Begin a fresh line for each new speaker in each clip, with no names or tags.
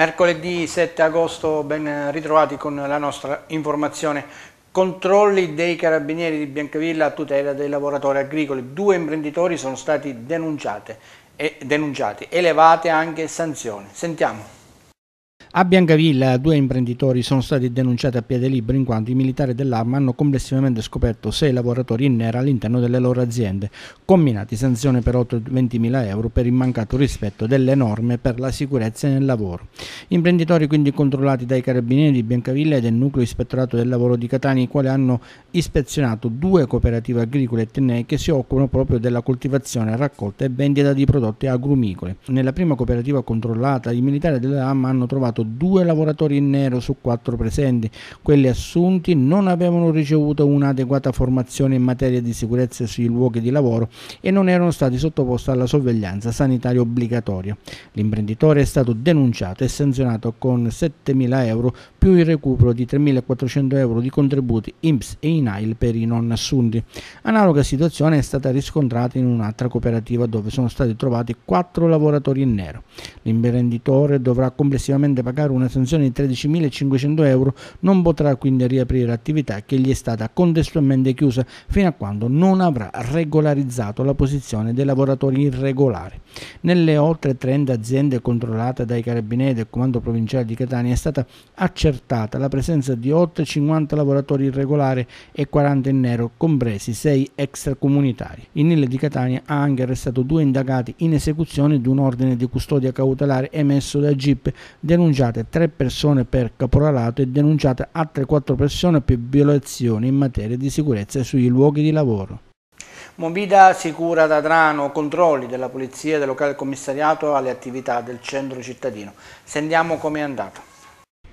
Mercoledì 7 agosto, ben ritrovati con la nostra informazione. Controlli dei carabinieri di Biancavilla a tutela dei lavoratori agricoli. Due imprenditori sono stati denunciati e elevate anche sanzioni. Sentiamo.
A Biancavilla due imprenditori sono stati denunciati a piede libero in quanto i militari dell'arma hanno complessivamente scoperto sei lavoratori in nero all'interno delle loro aziende, combinati sanzioni per oltre 20.000 euro per il mancato rispetto delle norme per la sicurezza nel lavoro. Imprenditori quindi controllati dai carabinieri di Biancavilla e del nucleo ispettorato del lavoro di Catania, i quali hanno ispezionato due cooperative agricole e che si occupano proprio della coltivazione, raccolta e vendita di prodotti agrumicoli. Nella prima cooperativa controllata i militari dell'arma hanno trovato trovato due lavoratori in nero su quattro presenti. Quelli assunti non avevano ricevuto un'adeguata formazione in materia di sicurezza sui luoghi di lavoro e non erano stati sottoposti alla sorveglianza sanitaria obbligatoria. L'imprenditore è stato denunciato e sanzionato con 7.000 euro più il recupero di 3.400 euro di contributi IMSS e INAIL per i non assunti. Analoga situazione è stata riscontrata in un'altra cooperativa dove sono stati trovati quattro lavoratori in nero. L'imprenditore dovrà complessivamente pagare una sanzione di 13.500 euro, non potrà quindi riaprire l'attività che gli è stata contestualmente chiusa fino a quando non avrà regolarizzato la posizione dei lavoratori irregolari. Nelle oltre 30 aziende controllate dai carabinieri del Comando Provinciale di Catania è stata accertata la presenza di oltre 50 lavoratori irregolari e 40 in nero, compresi 6 extracomunitari. Il NIL di Catania ha anche arrestato due indagati in esecuzione di un ordine di custodia cautelare emesso da GIP denunciato denunciate 3 persone per caporalato e denunciate altre 4 persone per violazioni in materia di sicurezza sui luoghi di lavoro.
Movida sicura da Drano, controlli della polizia e del locale commissariato alle attività del centro cittadino. Sentiamo com'è andato.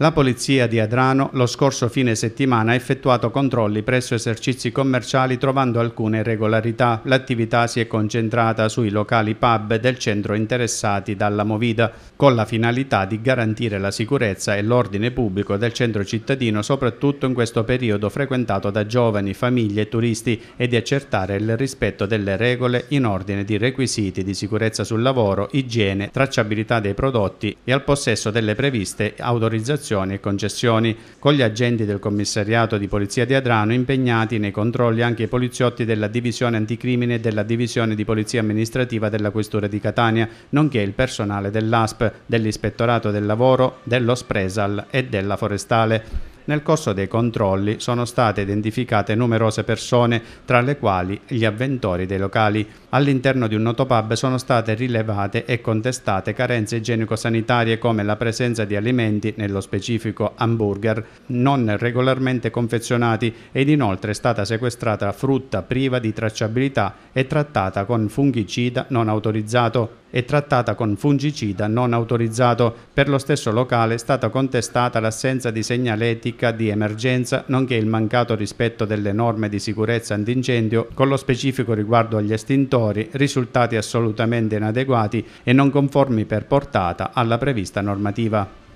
La polizia di Adrano lo scorso fine settimana ha effettuato controlli presso esercizi commerciali trovando alcune irregolarità. L'attività si è concentrata sui locali pub del centro interessati dalla movida, con la finalità di garantire la sicurezza e l'ordine pubblico del centro cittadino, soprattutto in questo periodo frequentato da giovani, famiglie e turisti, e di accertare il rispetto delle regole in ordine di requisiti di sicurezza sul lavoro, igiene, tracciabilità dei prodotti e al possesso delle previste autorizzazioni autorizzazioni e concessioni, con gli agenti del commissariato di polizia di Adrano impegnati nei controlli anche i poliziotti della divisione anticrimine e della divisione di polizia amministrativa della questura di Catania, nonché il personale dell'ASP, dell'ispettorato del lavoro, dello Spresal e della forestale. Nel corso dei controlli sono state identificate numerose persone, tra le quali gli avventori dei locali. All'interno di un notopub sono state rilevate e contestate carenze igienico-sanitarie come la presenza di alimenti, nello specifico hamburger, non regolarmente confezionati ed inoltre è stata sequestrata frutta priva di tracciabilità e trattata con fungicida non autorizzato e trattata con fungicida non autorizzato. Per lo stesso locale è stata contestata l'assenza di segnaletica di emergenza, nonché il mancato rispetto delle norme di sicurezza antincendio, con lo specifico riguardo agli estintori, risultati assolutamente inadeguati e non conformi per portata alla prevista normativa.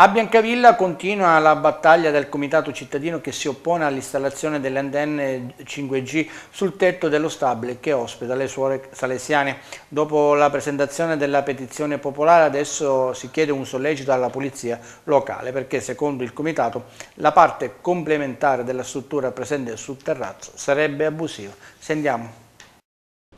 A Biancavilla continua la battaglia del comitato cittadino che si oppone all'installazione delle antenne 5G sul tetto dello stabile che ospita le suore salesiane. Dopo la presentazione della petizione popolare adesso si chiede un sollecito alla polizia locale perché secondo il comitato la parte complementare della struttura presente sul terrazzo sarebbe abusiva. Sentiamo.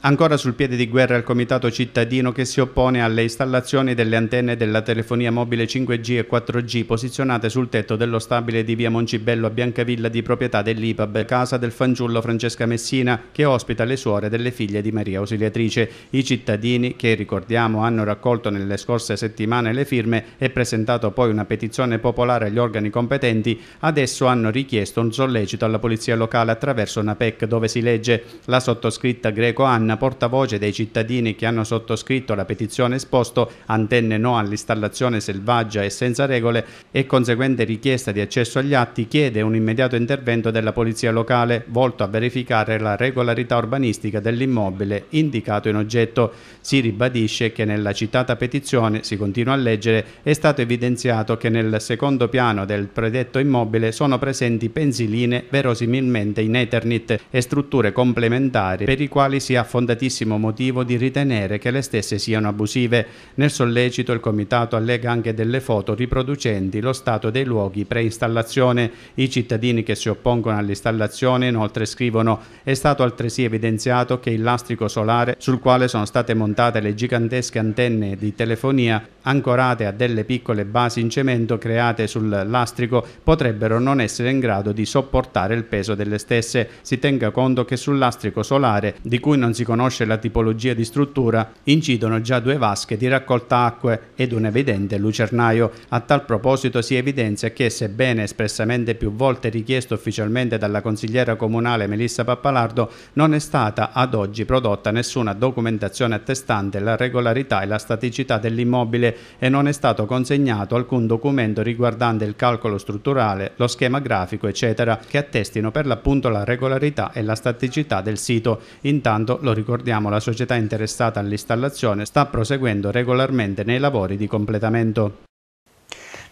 Ancora sul piede di guerra il comitato cittadino che si oppone alle installazioni delle antenne della telefonia mobile 5G e 4G posizionate sul tetto dello stabile di via Moncibello a Biancavilla di proprietà dell'IPAB, casa del fanciullo Francesca Messina che ospita le suore delle figlie di Maria Ausiliatrice. I cittadini che ricordiamo hanno raccolto nelle scorse settimane le firme e presentato poi una petizione popolare agli organi competenti, adesso hanno richiesto un sollecito alla polizia locale attraverso una PEC dove si legge la sottoscritta Greco Anna Anna, portavoce dei cittadini che hanno sottoscritto la petizione esposto antenne no all'installazione selvaggia e senza regole e conseguente richiesta di accesso agli atti, chiede un immediato intervento della polizia locale volto a verificare la regolarità urbanistica dell'immobile indicato in oggetto. Si ribadisce che nella citata petizione, si continua a leggere, è stato evidenziato che nel secondo piano del predetto immobile sono presenti pensiline verosimilmente in Eternit e strutture complementari per i quali si ha fondatissimo motivo di ritenere che le stesse siano abusive. Nel sollecito il Comitato allega anche delle foto riproducenti lo stato dei luoghi pre-installazione. I cittadini che si oppongono all'installazione inoltre scrivono è stato altresì evidenziato che il lastrico solare sul quale sono state montate le gigantesche antenne di telefonia ancorate a delle piccole basi in cemento create sul lastrico potrebbero non essere in grado di sopportare il peso delle stesse. Si tenga conto che sul lastrico solare, di cui non si conosce la tipologia di struttura, incidono già due vasche di raccolta acque ed un evidente lucernaio. A tal proposito si evidenzia che, sebbene espressamente più volte richiesto ufficialmente dalla consigliera comunale Melissa Pappalardo, non è stata ad oggi prodotta nessuna documentazione attestante la regolarità e la staticità dell'immobile e non è stato consegnato alcun documento riguardante il calcolo strutturale, lo schema grafico, eccetera, che attestino per l'appunto la regolarità e la staticità del sito. Intanto, lo ricordiamo, la società interessata all'installazione sta proseguendo regolarmente nei lavori di completamento.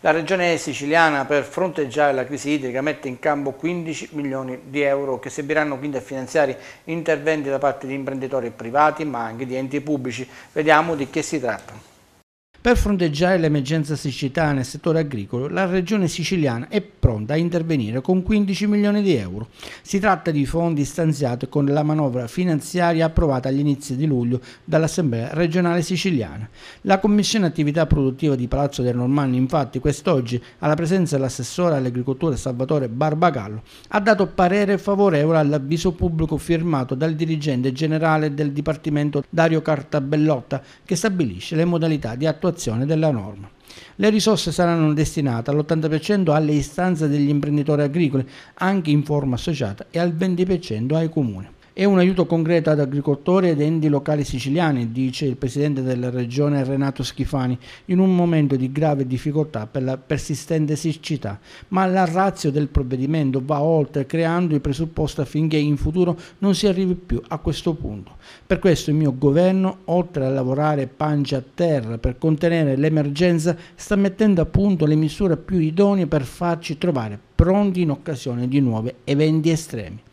La regione siciliana per fronteggiare la crisi idrica mette in campo 15 milioni di euro che serviranno quindi a finanziare interventi da parte di imprenditori privati ma anche di enti pubblici. Vediamo di che si tratta.
Per fronteggiare l'emergenza siccità nel settore agricolo, la regione siciliana è pronta a intervenire con 15 milioni di euro. Si tratta di fondi stanziati con la manovra finanziaria approvata agli inizi di luglio dall'Assemblea regionale siciliana. La Commissione Attività Produttiva di Palazzo del Normanni, infatti, quest'oggi, alla presenza dell'assessore all'agricoltura Salvatore Barbagallo, ha dato parere favorevole all'avviso pubblico firmato dal dirigente generale del Dipartimento Dario Cartabellotta che stabilisce le modalità di attuazione attuazione della norma. Le risorse saranno destinate all'80% alle istanze degli imprenditori agricoli, anche in forma associata, e al 20% ai comuni. È un aiuto concreto ad agricoltori ed enti locali siciliani, dice il presidente della regione Renato Schifani, in un momento di grave difficoltà per la persistente siccità. Ma la razio del provvedimento va oltre, creando i presupposti affinché in futuro non si arrivi più a questo punto. Per questo il mio governo, oltre a lavorare pancia a terra per contenere l'emergenza, sta mettendo a punto le misure più idonee per farci trovare pronti in occasione di nuovi eventi estremi.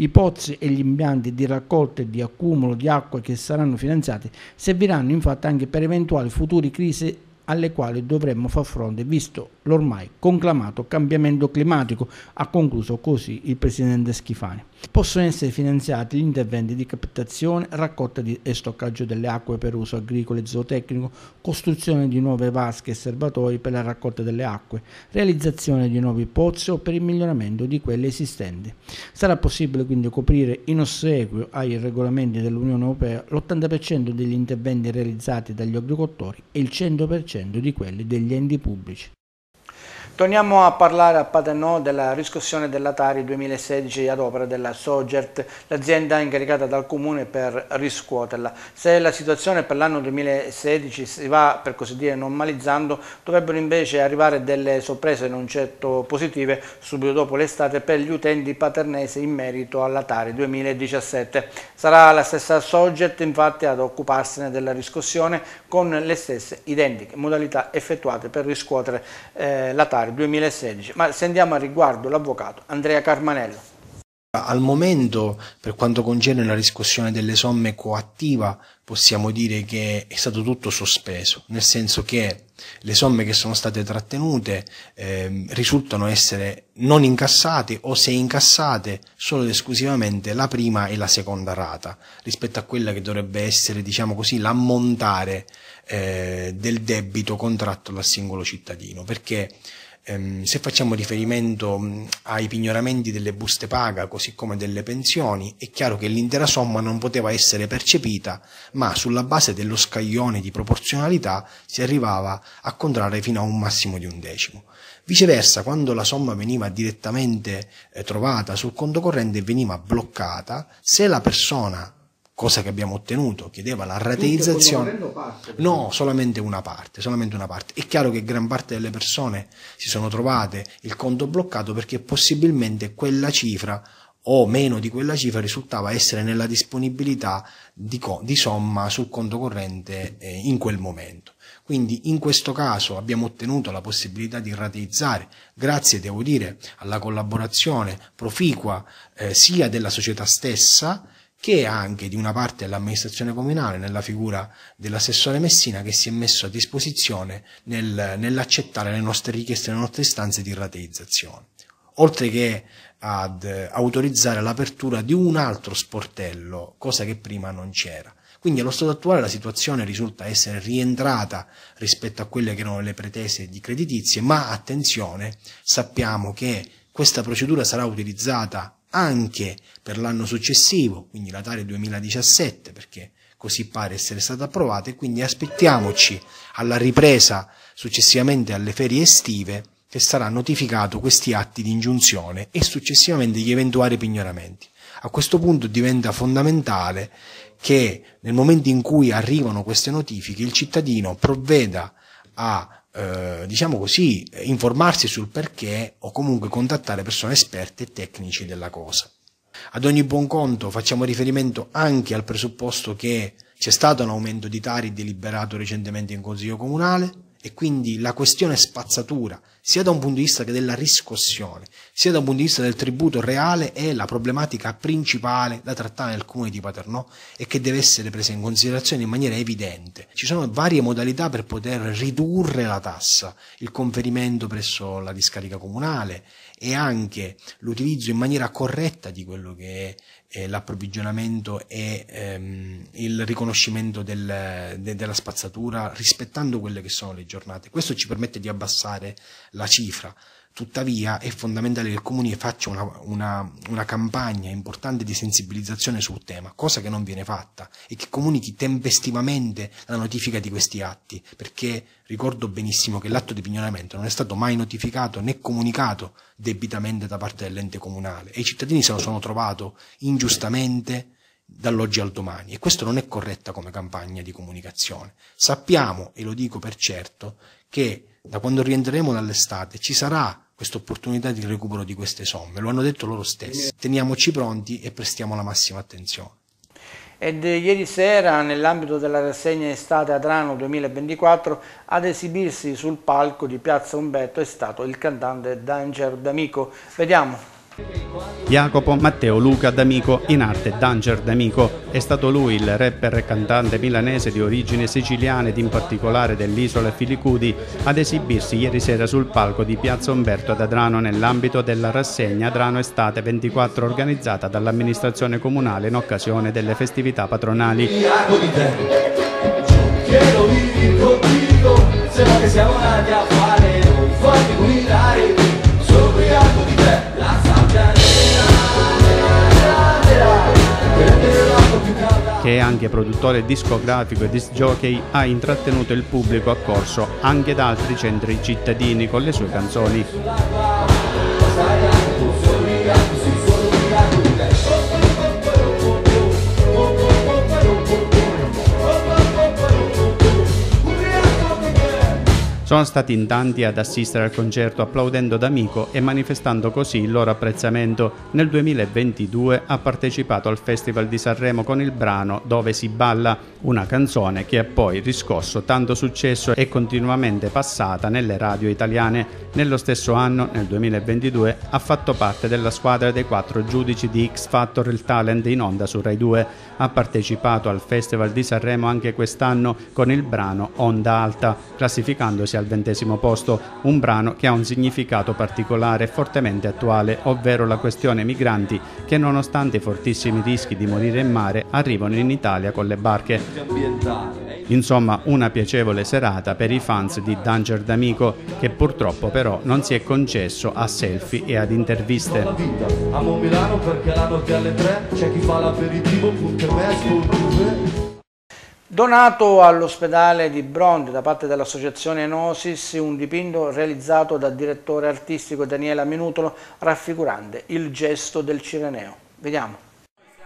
I pozzi e gli impianti di raccolta e di accumulo di acqua che saranno finanziati serviranno infatti anche per eventuali future crisi alle quali dovremmo far fronte visto l'ormai conclamato cambiamento climatico, ha concluso così il presidente Schifani. Possono essere finanziati gli interventi di captazione, raccolta e stoccaggio delle acque per uso agricolo e zootecnico, costruzione di nuove vasche e serbatoi per la raccolta delle acque, realizzazione di nuovi pozzi o per il miglioramento di quelli esistenti. Sarà possibile quindi coprire in ossequio ai regolamenti dell'Unione Europea l'80% degli interventi realizzati dagli agricoltori e il 100% di quelli degli enti pubblici.
Torniamo a parlare a Paternò della riscossione della Tari 2016 ad opera della Sogert, l'azienda incaricata dal Comune per riscuoterla. Se la situazione per l'anno 2016 si va per così dire normalizzando, dovrebbero invece arrivare delle sorprese non certo positive subito dopo l'estate per gli utenti paternesi in merito alla Tari 2017. Sarà la stessa Sogert infatti ad occuparsene della riscossione con le stesse identiche modalità effettuate per riscuotere eh, la Tari 2016. Ma sentiamo a riguardo l'avvocato Andrea Carmanello.
Al momento, per quanto concerne la riscossione delle somme coattiva, possiamo dire che è stato tutto sospeso, nel senso che le somme che sono state trattenute eh, risultano essere non incassate o se incassate solo ed esclusivamente la prima e la seconda rata, rispetto a quella che dovrebbe essere, diciamo così, l'ammontare eh, del debito contratto dal singolo cittadino, perché ehm, se facciamo riferimento mh, ai pignoramenti delle buste paga, così come delle pensioni, è chiaro che l'intera somma non poteva essere percepita, ma sulla base dello scaglione di proporzionalità si arrivava a contrarre fino a un massimo di un decimo. Viceversa, quando la somma veniva direttamente eh, trovata sul conto corrente e veniva bloccata, se la persona cosa che abbiamo ottenuto, chiedeva la rateizzazione. No, solamente una parte, solamente una parte. È chiaro che gran parte delle persone si sono trovate il conto bloccato perché possibilmente quella cifra o meno di quella cifra risultava essere nella disponibilità di, di somma sul conto corrente eh, in quel momento. Quindi in questo caso abbiamo ottenuto la possibilità di rateizzare, grazie devo dire alla collaborazione proficua eh, sia della società stessa che anche di una parte dell'amministrazione comunale nella figura dell'assessore Messina che si è messo a disposizione nel, nell'accettare le nostre richieste, le nostre istanze di rateizzazione. Oltre che ad autorizzare l'apertura di un altro sportello, cosa che prima non c'era. Quindi allo stato attuale la situazione risulta essere rientrata rispetto a quelle che erano le pretese di creditizie, ma attenzione, sappiamo che questa procedura sarà utilizzata anche per l'anno successivo, quindi la Tare 2017, perché così pare essere stata approvata e quindi aspettiamoci alla ripresa successivamente alle ferie estive che sarà notificato questi atti di ingiunzione e successivamente gli eventuali pignoramenti. A questo punto diventa fondamentale che nel momento in cui arrivano queste notifiche il cittadino provveda a eh, diciamo così, informarsi sul perché o comunque contattare persone esperte e tecnici della cosa. Ad ogni buon conto facciamo riferimento anche al presupposto che c'è stato un aumento di tari deliberato recentemente in Consiglio Comunale, e quindi la questione spazzatura, sia da un punto di vista che della riscossione, sia da un punto di vista del tributo reale, è la problematica principale da trattare nel comune di Paternò e che deve essere presa in considerazione in maniera evidente. Ci sono varie modalità per poter ridurre la tassa, il conferimento presso la discarica comunale e anche l'utilizzo in maniera corretta di quello che è eh, l'approvvigionamento e ehm, il riconoscimento del, de, della spazzatura rispettando quelle che sono le giornate. Questo ci permette di abbassare la cifra. Tuttavia è fondamentale che il Comune faccia una, una, una, campagna importante di sensibilizzazione sul tema, cosa che non viene fatta, e che comunichi tempestivamente la notifica di questi atti, perché ricordo benissimo che l'atto di pignonamento non è stato mai notificato né comunicato debitamente da parte dell'ente comunale e i cittadini se lo sono trovato ingiustamente dall'oggi al domani e questo non è corretta come campagna di comunicazione. Sappiamo, e lo dico per certo, che da quando rientreremo dall'estate ci sarà questa opportunità di recupero di queste somme, lo hanno detto loro stessi. Teniamoci pronti e prestiamo la massima attenzione.
Ed ieri sera, nell'ambito della rassegna estate Adrano 2024, ad esibirsi sul palco di Piazza Umberto è stato il cantante Danger D'Amico. Vediamo.
Jacopo Matteo Luca D'Amico, in arte Danger D'Amico, è stato lui il rapper e cantante milanese di origine siciliana ed in particolare dell'isola Filicudi ad esibirsi ieri sera sul palco di Piazza Umberto ad Adrano nell'ambito della rassegna Adrano Estate 24 organizzata dall'amministrazione comunale in occasione delle festività patronali. Sembra che siamo nati a fare noi forti che è anche produttore discografico e disc jockey, ha intrattenuto il pubblico accorso anche da altri centri cittadini con le sue canzoni. Sono stati in tanti ad assistere al concerto applaudendo d'amico e manifestando così il loro apprezzamento. Nel 2022 ha partecipato al Festival di Sanremo con il brano Dove si balla, una canzone che ha poi riscosso tanto successo e continuamente passata nelle radio italiane. Nello stesso anno, nel 2022, ha fatto parte della squadra dei quattro giudici di X Factor il Talent in onda su Rai 2. Ha partecipato al Festival di Sanremo anche quest'anno con il brano Onda Alta, classificandosi al ventesimo posto, un brano che ha un significato particolare e fortemente attuale, ovvero la questione migranti che nonostante i fortissimi rischi di morire in mare arrivano in Italia con le barche. Insomma, una piacevole serata per i fans di Danger D'Amico che purtroppo però non si è concesso a selfie e ad interviste. Amo Milano perché la notte alle tre c'è chi fa l'aperitivo pur
me Donato all'ospedale di Brondi da parte dell'associazione Enosis un dipinto realizzato dal direttore artistico Daniela Minutolo raffigurante il gesto del Cireneo. Vediamo.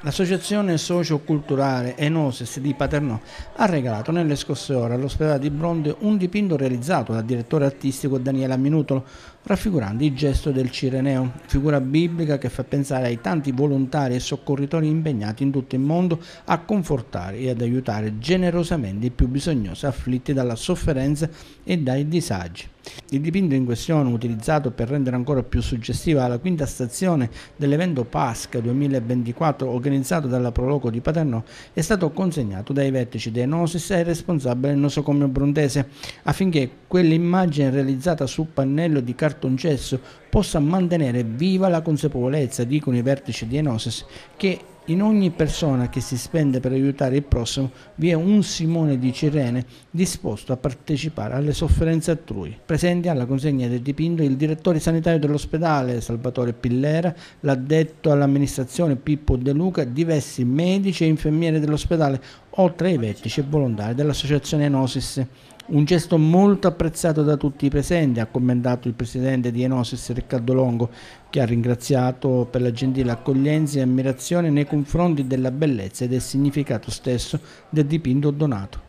L'associazione socio-culturale Enosis di Paternò ha regalato nelle scorse ore all'ospedale di Bronde un dipinto realizzato dal direttore artistico Daniela Minutolo, raffigurando il gesto del Cireneo, figura biblica che fa pensare ai tanti volontari e soccorritori impegnati in tutto il mondo a confortare e ad aiutare generosamente i più bisognosi afflitti dalla sofferenza e dai disagi. Il dipinto in questione, utilizzato per rendere ancora più suggestiva la quinta stazione dell'evento Pasca 2024 organizzato dalla Proloco di Paternò, è stato consegnato dai vertici di Enosis ai responsabili del nosocomio brundese affinché quell'immagine realizzata su pannello di cartoncesso possa mantenere viva la consapevolezza, dicono i vertici di Enosis, che in ogni persona che si spende per aiutare il prossimo vi è un Simone di Cirene disposto a partecipare alle sofferenze altrui. Presenti alla consegna del dipinto il direttore sanitario dell'ospedale Salvatore Pillera, l'addetto all'amministrazione Pippo De Luca, diversi medici e infermieri dell'ospedale, oltre ai vertici e volontari dell'associazione Enosis. Un gesto molto apprezzato da tutti i presenti, ha commentato il presidente di Enosis Riccardo Longo, che ha ringraziato per la gentile accoglienza e ammirazione nei confronti della bellezza e del significato stesso del dipinto donato.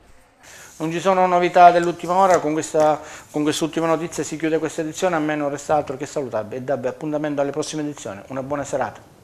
Non ci sono novità dell'ultima ora, con questa, con quest'ultima notizia si chiude questa edizione, a me non resta altro che salutarvi e darvi appuntamento alle prossime edizioni. Una buona serata.